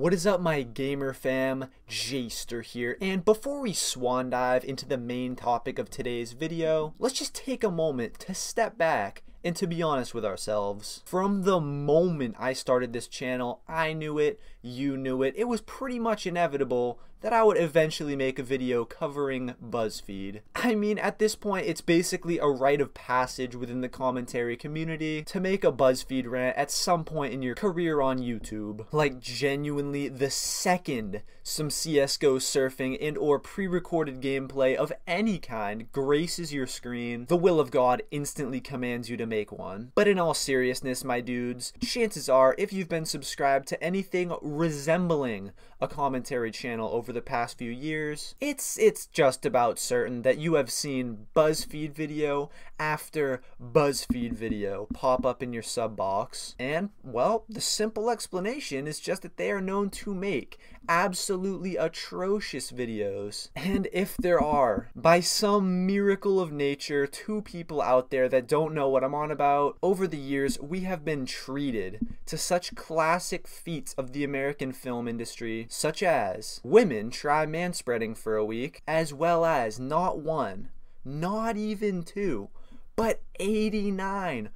What is up, my gamer fam? Jayster here, and before we swan dive into the main topic of today's video, let's just take a moment to step back and to be honest with ourselves. From the moment I started this channel, I knew it, you knew it, it was pretty much inevitable that I would eventually make a video covering BuzzFeed. I mean, at this point, it's basically a rite of passage within the commentary community to make a BuzzFeed rant at some point in your career on YouTube. Like, genuinely, the second some CSGO surfing and or pre-recorded gameplay of any kind graces your screen, the will of God instantly commands you to make one. But in all seriousness, my dudes, chances are, if you've been subscribed to anything resembling a commentary channel over the past few years, it's it's just about certain that you have seen BuzzFeed video after BuzzFeed video pop up in your sub box. And well, the simple explanation is just that they are known to make absolutely atrocious videos. And if there are, by some miracle of nature, two people out there that don't know what I'm on about, over the years we have been treated to such classic feats of the American film industry, such as women try manspreading for a week, as well as not one, not even two, but 89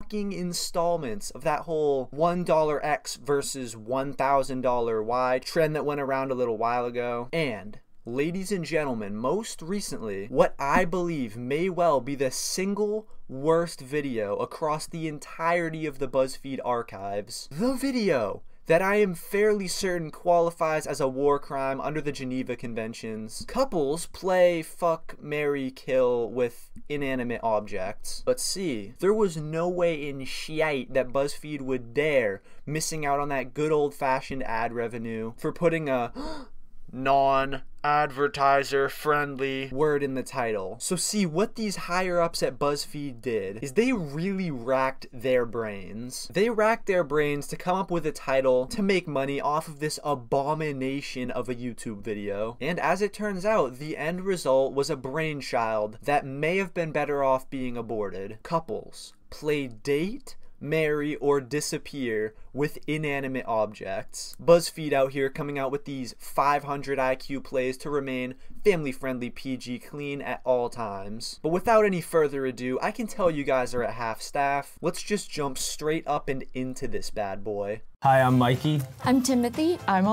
fucking installments of that whole $1 X versus $1,000 Y trend that went around a little while ago. And ladies and gentlemen, most recently, what I believe may well be the single worst video across the entirety of the BuzzFeed archives. The video that I am fairly certain qualifies as a war crime under the Geneva Conventions. Couples play fuck, marry, kill with inanimate objects. But see, there was no way in shite that BuzzFeed would dare missing out on that good old fashioned ad revenue for putting a non advertiser friendly word in the title. So see what these higher ups at BuzzFeed did is they really racked their brains. They racked their brains to come up with a title to make money off of this abomination of a YouTube video. And as it turns out, the end result was a brainchild that may have been better off being aborted. Couples play date marry, or disappear with inanimate objects. BuzzFeed out here coming out with these 500 IQ plays to remain family friendly, PG clean at all times. But without any further ado, I can tell you guys are at half staff. Let's just jump straight up and into this bad boy. Hi, I'm Mikey. I'm Timothy. I'm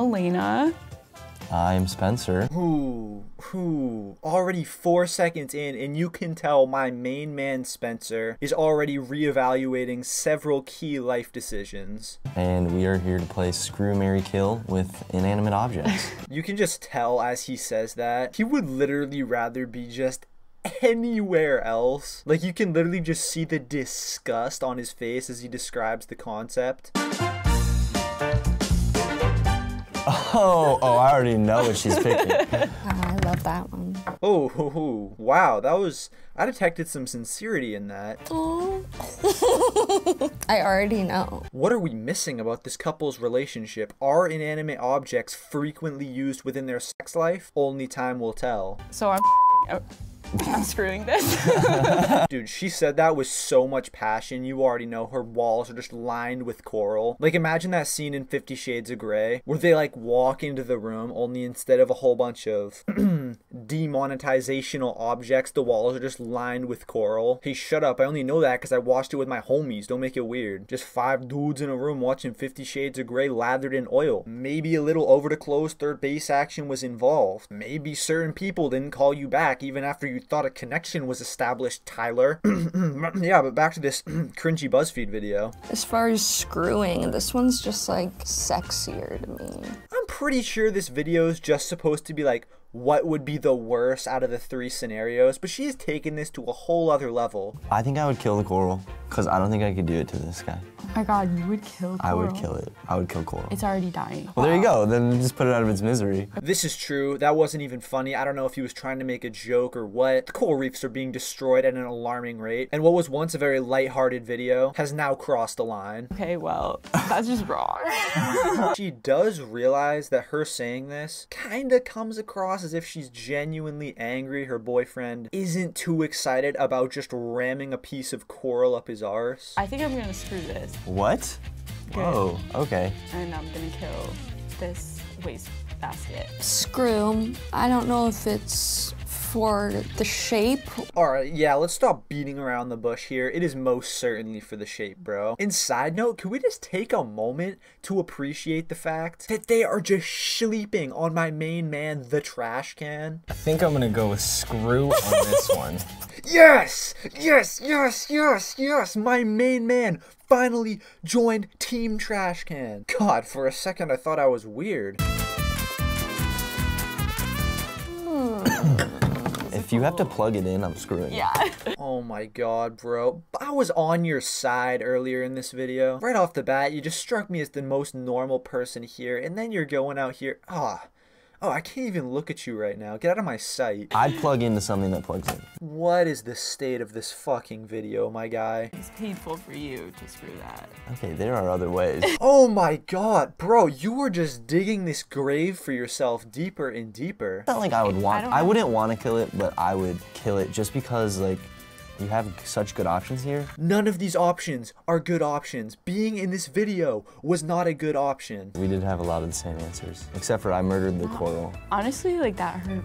Elena. I'm Spencer. Who, who, already four seconds in, and you can tell my main man Spencer is already reevaluating several key life decisions. And we are here to play Screw Mary Kill with inanimate objects. you can just tell as he says that, he would literally rather be just anywhere else. Like, you can literally just see the disgust on his face as he describes the concept. Oh, oh, I already know what she's picking. Oh, I love that one. Oh, hoo, hoo. wow, that was. I detected some sincerity in that. Oh. I already know. What are we missing about this couple's relationship? Are inanimate objects frequently used within their sex life? Only time will tell. So I'm. I'm screwing this. Dude, she said that with so much passion. You already know her walls are just lined with coral. Like, imagine that scene in Fifty Shades of Grey where they like walk into the room, only instead of a whole bunch of demonetizational objects, the walls are just lined with coral. Hey, shut up. I only know that because I watched it with my homies. Don't make it weird. Just five dudes in a room watching Fifty Shades of Grey lathered in oil. Maybe a little over the close third base action was involved. Maybe certain people didn't call you back even after you thought a connection was established, Tyler. yeah, but back to this cringy BuzzFeed video. As far as screwing, this one's just like sexier to me. I'm pretty sure this video is just supposed to be like, what would be the worst out of the three scenarios, but she has taken this to a whole other level. I think I would kill the coral, because I don't think I could do it to this guy. oh my god, you would kill coral. I would kill it. I would kill coral. It's already dying. well, there you go. Then just put it out of its misery. This is true. That wasn't even funny. I don't know if he was trying to make a joke or what. The coral reefs are being destroyed at an alarming rate, and what was once a very light-hearted video has now crossed the line. Okay, well, that's just wrong. she does realize that her saying this kinda comes across as if she's genuinely angry her boyfriend isn't too excited about just ramming a piece of coral up his arse. I think I'm gonna screw this. What? Okay. Whoa, oh, okay. And I'm gonna kill this waste basket? Screw. I don't know if it's for the shape. Alright, yeah, let's stop beating around the bush here. It is most certainly for the shape, bro. And side note, can we just take a moment to appreciate the fact that they are just sleeping on my main man, the trash can? I think I'm gonna go with screw on this one. Yes! Yes, yes, yes, yes! My main man finally joined Team Trash Can. God, for a second I thought I was weird. If you have to plug it in, I'm screwing. Yeah. Oh my god, bro. I was on your side earlier in this video. Right off the bat, you just struck me as the most normal person here, and then you're going out here. Ah. Oh, Oh, I can't even look at you right now. Get out of my sight. I'd plug into something that plugs in. What is the state of this fucking video, my guy? It's painful for you to screw that. Okay, there are other ways. Oh my god, bro, you were just digging this grave for yourself deeper and deeper. It's not like I would want. don't I, wouldn't want to kill it, but I would kill it just because like you have such good options here. None of these options are good options. Being in this video was not a good option. We did have a lot of the same answers, except for I murdered the coral. Honestly, like that hurt.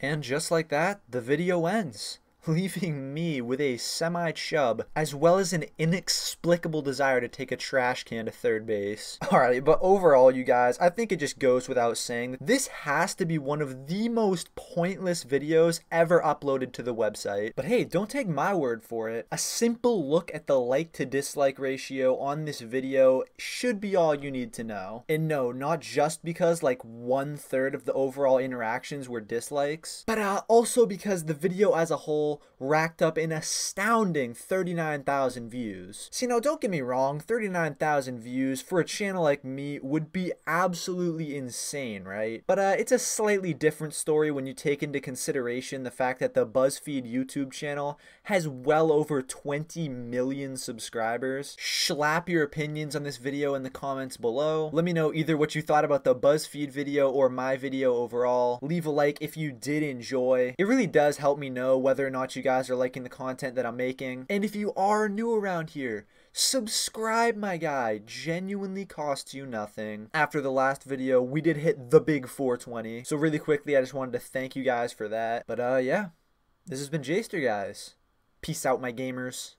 And just like that, the video ends, leaving me with a semi chub, as well as an inexplicable desire to take a trash can to third base. Alright, but overall, you guys, I think it just goes without saying this has to be one of the most pointless videos ever uploaded to the website. But hey, don't take my word for it. A simple look at the like to dislike ratio on this video should be all you need to know. And no, not just because like one third of the overall interactions were dislikes, but uh, also because the video as a whole racked up an astounding 39,000 views. See, now don't get me wrong, 39,000 views for a channel like me would be absolutely insane, right? But uh, it's a slightly different story when you take into consideration the fact that the BuzzFeed YouTube channel has well over 20 million subscribers. Slap your opinions on this video in the comments below. Let me know either what you thought about the BuzzFeed video or my video overall. Leave a like if you did enjoy. It really does help me know whether or not you guys are liking the content that I'm making. And if you are new around here, subscribe my guy. Genuinely costs you nothing. After the last video we did hit the big 420 so really quickly i just wanted to thank you guys for that. But uh yeah. This has been Jayster guys. Peace out my gamers